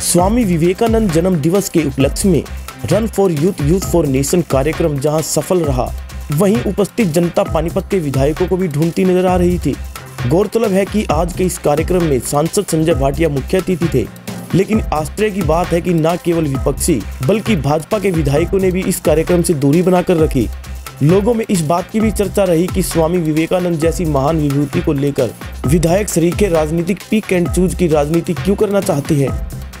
स्वामी विवेकानंद जन्म दिवस के उपलक्ष्य में run for youth youth for nation कार्यक्रम जहाँ सफल रहा, वहीं उपस्थित जनता पानीपत के विधायकों को भी ढूंढती नज़र आ रही थी। गौरतलब है कि आज के इस कार्यक्रम में सांसद संजय भाटिया मुख्य अतिथि थे, लेकिन आश्चर्य की बात है कि न केवल विपक्षी, बल्कि भाजपा के विधायकों ने भी इस कार्यक्रम से दूरी बनाकर रखी। लोगों में इस बात की भी चर्चा रही कि स्वामी विवेकानंद जैसी महान विभूति को लेकर विधायक सरीखे राजनीतिक पिक एंड चूज़ की राजनीति क्यों करना चाहती है?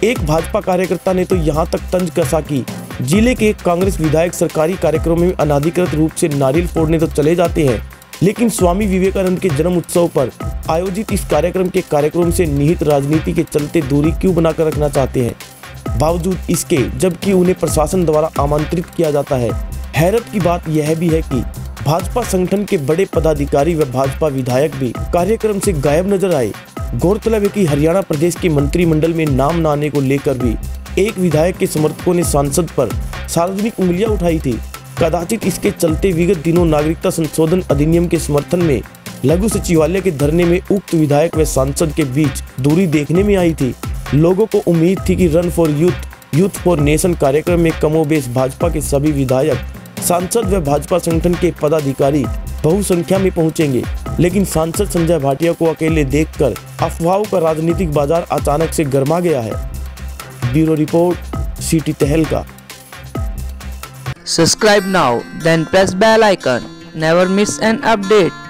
एक भाजपा कार्यकर्ता ने तो यहाँ तक तंज कसा की ज़िले के कांग्रेस विधायक सरकारी कार्यक्रमों में अनाधिकृत रूप से नारियल फोड़ने तो चले जाते हैं, लेकिन स्वामी विवेकानंद के जन्म उत्सव पर आयोजित इस कार्यक्रम के कार्यक्रम से निहित राजनीति के चलते दूरी क्यों बनाकर रखना चाहते हैं? बावजूद इसके, जबकि उन्हें प्रशासन द्वारा आमंत्रित किया जाता है हैरत की बात यह भी है कि भाजपा संगठन के बड़े पदाधिकारी व भाजपा विधायक भी कार्यक्रम से गायब नज़र आए। गौरतलब है कि हरियाणा प्रदेश के मंत्रिमंडल में नाम न आने को लेकर भी एक विधायक के समर्थकों ने सांसद पर सार्वजनिक उंगलियाँ उठाई थी। कदाचित इसके चलते विगत दिनों नागरिकता संशोधन अधिनियम के समर्थन में लघु सचिवालय के धरने में उक्त विधायक व सांसद के बीच दूरी देखने में आई थी। लोगों को उम्मीद थी कि run for youth youth for nation कार्यक्रम में कमोबेश भाजपा के सभी विधायक सांसद व भाजपा संगठन के पदाधिकारी बहुसंख्या में पहुँचेंगे लेकिन सांसद संजय भाटिया को अकेले देखकर अफवाहों का राजनीतिक बाज़ार अचानक से गर्मा गया है bureau report city Tehelka Subscribe now, then press bell icon. Never miss an update.